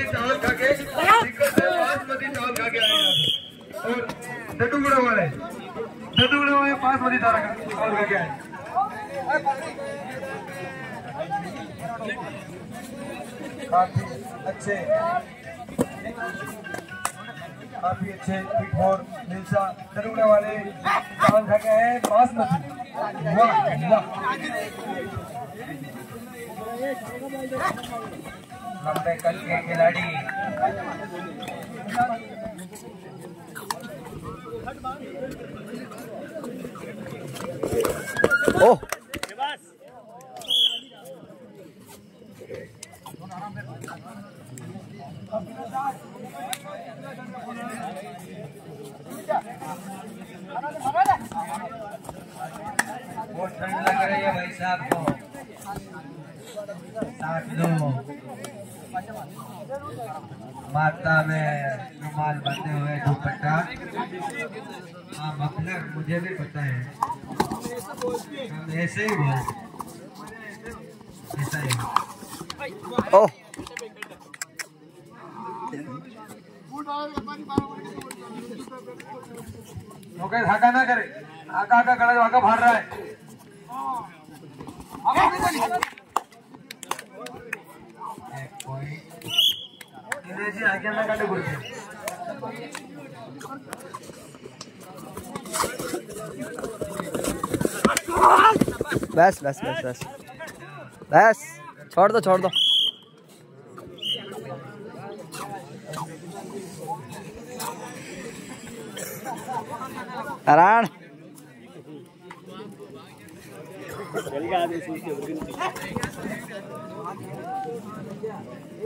बासमती चावल खा के, बासमती चावल खा के आए। और दडूगुड़ा वाले दडूगुड़ा वाले बासमती चावल खा के काफ़ी अच्छे काफ़ी अच्छे फोर मिल्सा दडूगुड़ा वाले चावल खा के आए बासमती। वाह वाह। लंबे कद के खिलाड़ी। ओह बहुत ठंड लग रही है भाई साहब को। साथ लो माता में रुमाल बंधे हुए दुपट्टा। हाँ मफलर मुझे भी पता है। हम ऐसे ही बोल। ऐसा ही। ओह तो धाका ना करे। आका आका कड़ा जो आका फाड़ रहा है। बस बस बस बस। बस छोड़ दो छोड़ दो। नारायण।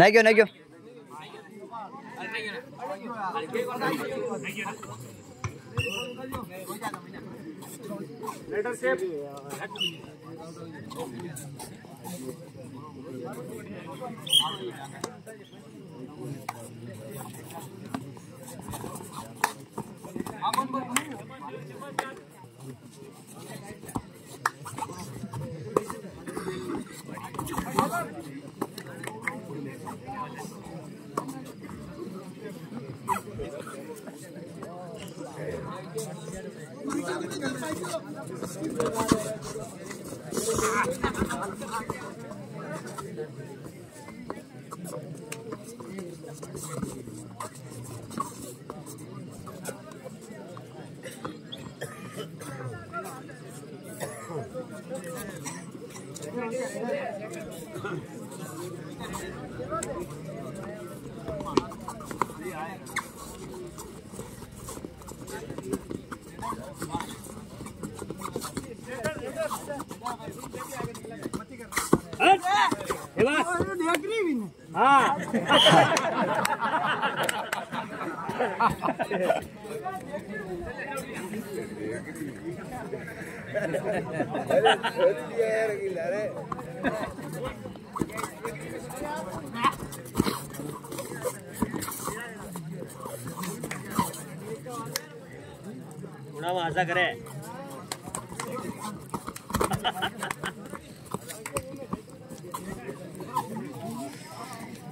ನಗ್ಯೋ ನಗ್ಯೋ नहीं क्यों नहीं क्यों थोड़ा मज़ा करे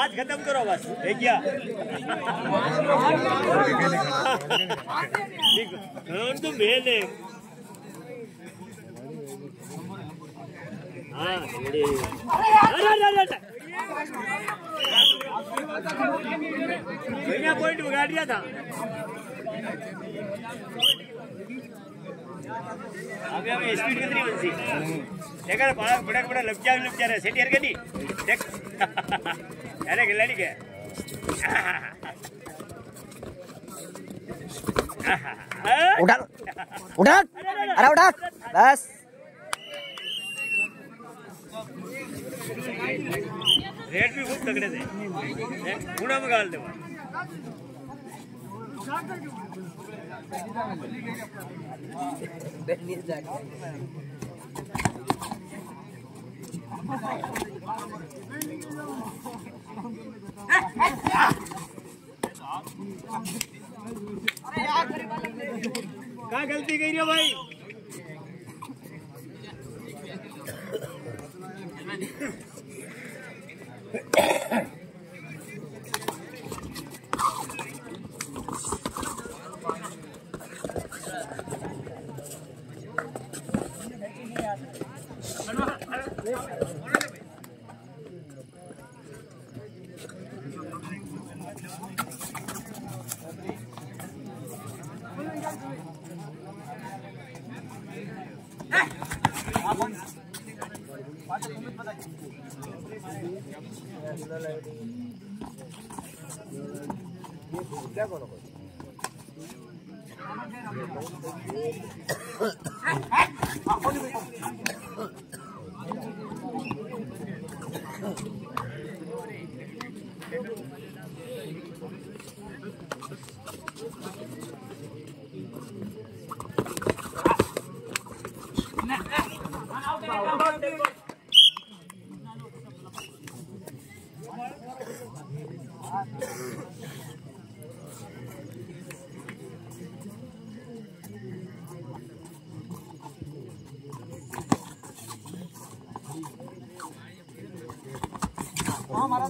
आज खत्म करो बस तो भैया पॉइंट बिगाड़ दिया था। अभी हमें स्पीड कितनी बनती देखा ना बड़ा बड़ा बड़ा लग जा लग जा रहा है सेटियर के नहीं देख अरे खिलाड़ी क्या उठा उठा अरे उठा बस रेट भी खूब तगड़े थे गुना में गाल दे कहाँ गलती कही हो भाई? 빼고는 거지. 아, 거기 हाँ, हमारा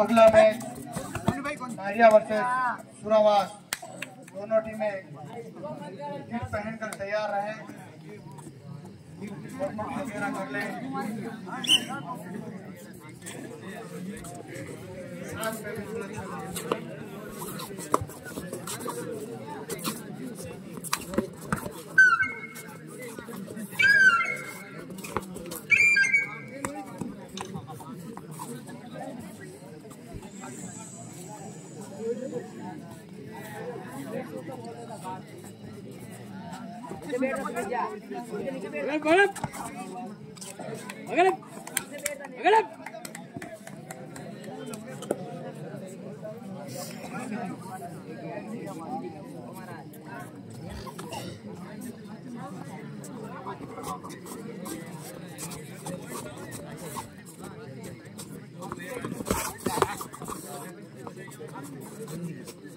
अगला मैच। नारिया वर्सेस सुरावास। दोनों टीमें किट पहनकर तैयार रहे। कर लें। Vale, vale. いいですね。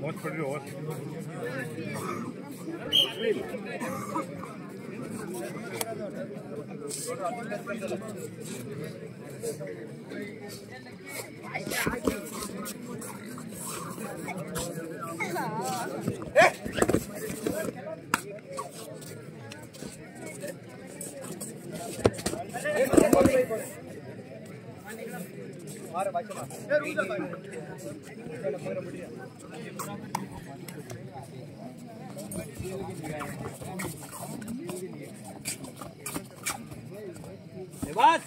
What for you? What? બસ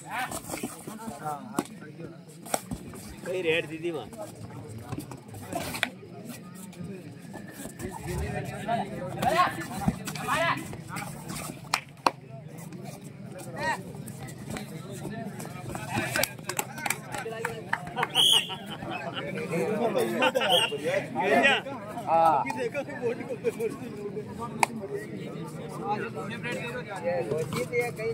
કઈ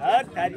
सर तारी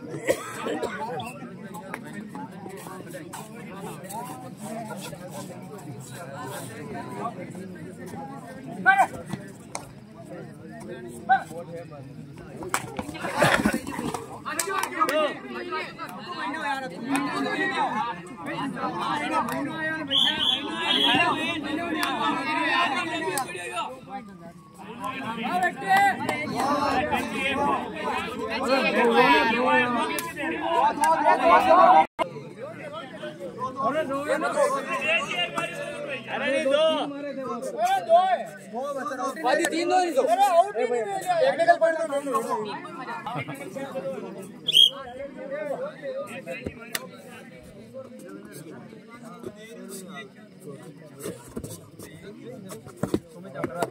अरे अरे नहीं तो। दो अरे दो है बाजी तीन दो नहीं दो अरे आउट नहीं दे टेक्निकल पॉइंट तो नहीं दो तुम्हें क्या करा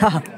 हाँ।